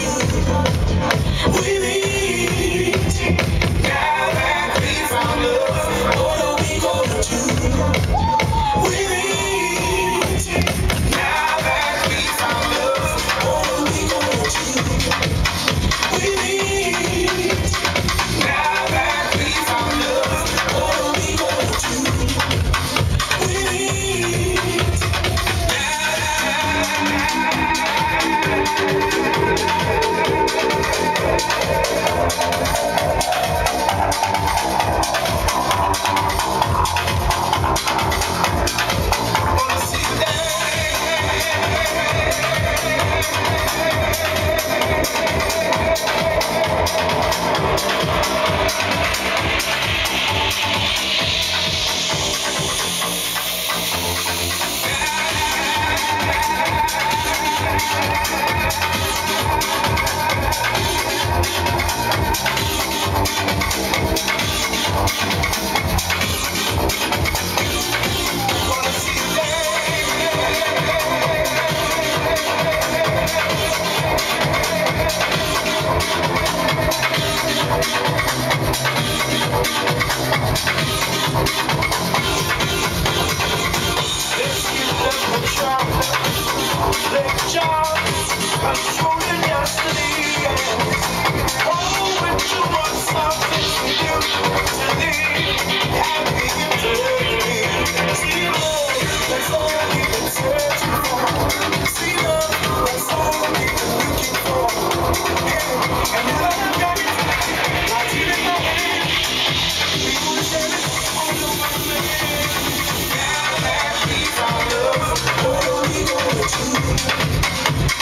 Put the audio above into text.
Now that we found love, what are we gonna do? I'm strong in yesterday. Oh, it's a